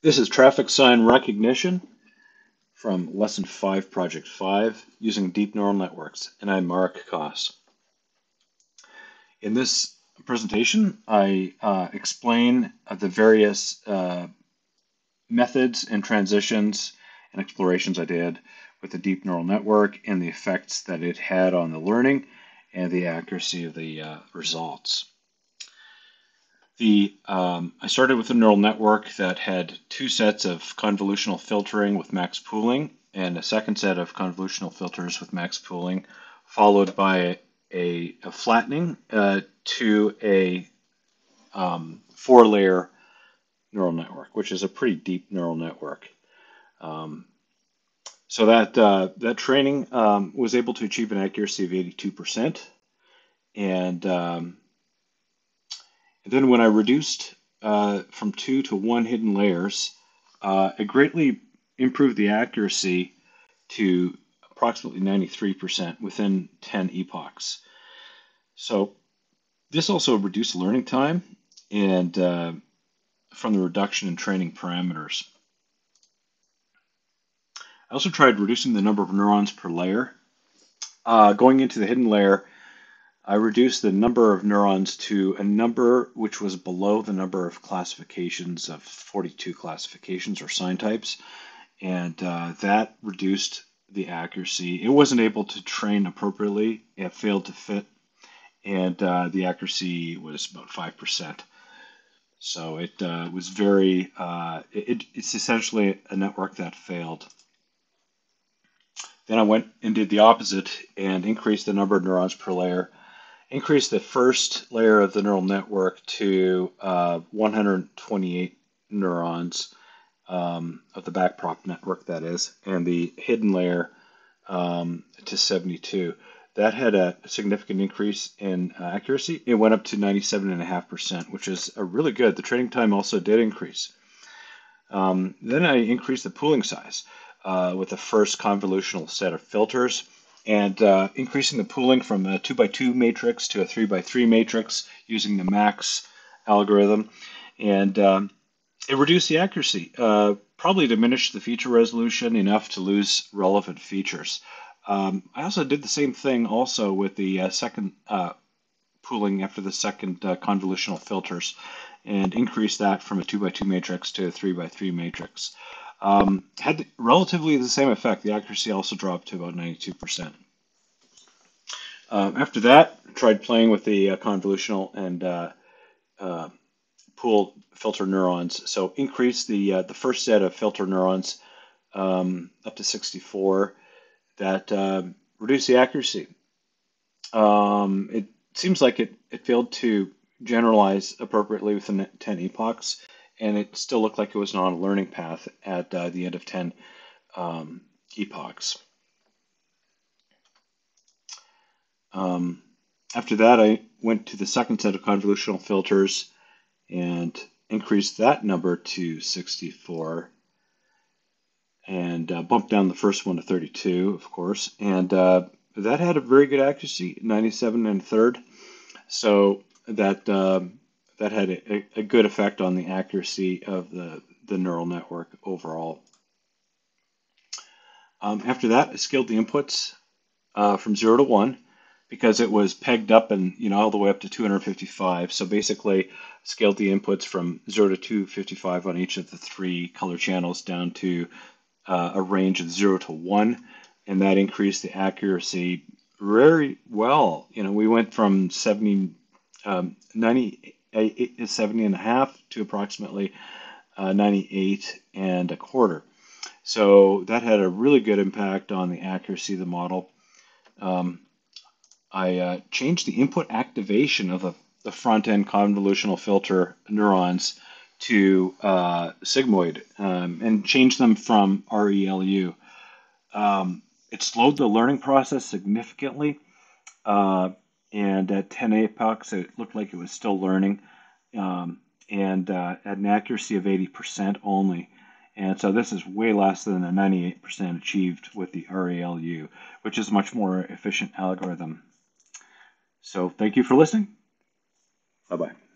This is traffic sign recognition from Lesson 5, Project 5, using deep neural networks, and I'm Mark Kos. In this presentation, I uh, explain the various uh, methods and transitions and explorations I did with the deep neural network and the effects that it had on the learning and the accuracy of the uh, results. The um, I started with a neural network that had two sets of convolutional filtering with max pooling and a second set of convolutional filters with max pooling, followed by a, a flattening uh, to a um, four-layer neural network, which is a pretty deep neural network. Um, so that uh, that training um, was able to achieve an accuracy of 82%, and um, and then when I reduced uh, from two to one hidden layers, uh, it greatly improved the accuracy to approximately 93% within 10 epochs. So this also reduced learning time and uh, from the reduction in training parameters. I also tried reducing the number of neurons per layer. Uh, going into the hidden layer, I reduced the number of neurons to a number which was below the number of classifications of 42 classifications or sign types, and uh, that reduced the accuracy. It wasn't able to train appropriately. It failed to fit, and uh, the accuracy was about 5%. So it uh, was very, uh, it, it's essentially a network that failed. Then I went and did the opposite and increased the number of neurons per layer increase the first layer of the neural network to uh, 128 neurons um, of the backprop network, that is, and the hidden layer um, to 72. That had a significant increase in uh, accuracy. It went up to 97.5%, which is a really good. The training time also did increase. Um, then I increased the pooling size uh, with the first convolutional set of filters and uh, increasing the pooling from a 2 by 2 matrix to a 3 by 3 matrix using the MAX algorithm. And um, it reduced the accuracy, uh, probably diminished the feature resolution enough to lose relevant features. Um, I also did the same thing also with the uh, second uh, pooling after the second uh, convolutional filters and increased that from a 2 by 2 matrix to a 3 by 3 matrix. Um, had relatively the same effect. The accuracy also dropped to about 92%. Um, after that, tried playing with the uh, convolutional and uh, uh, pool filter neurons. So increase the uh, the first set of filter neurons um, up to 64. That uh, reduced the accuracy. Um, it seems like it, it failed to generalize appropriately within 10 epochs and it still looked like it was on a learning path at uh, the end of 10 um, epochs. Um, after that, I went to the second set of convolutional filters and increased that number to 64 and uh, bumped down the first one to 32, of course. And uh, that had a very good accuracy, 97 and a third. So that um, that had a, a good effect on the accuracy of the, the neural network overall. Um, after that, I scaled the inputs uh, from 0 to 1 because it was pegged up and you know all the way up to 255. So basically, scaled the inputs from 0 to 255 on each of the three color channels down to uh, a range of 0 to 1, and that increased the accuracy very well. You know, we went from 70, um, 90, 70 and a half to approximately uh, 98 and a quarter. So that had a really good impact on the accuracy of the model. Um, I uh, changed the input activation of the, the front end convolutional filter neurons to uh, sigmoid um, and changed them from RELU. Um, it slowed the learning process significantly. Uh, and at 10 epochs, it looked like it was still learning, um, and uh, at an accuracy of 80% only. And so this is way less than the 98% achieved with the RELU, which is a much more efficient algorithm. So thank you for listening. Bye-bye.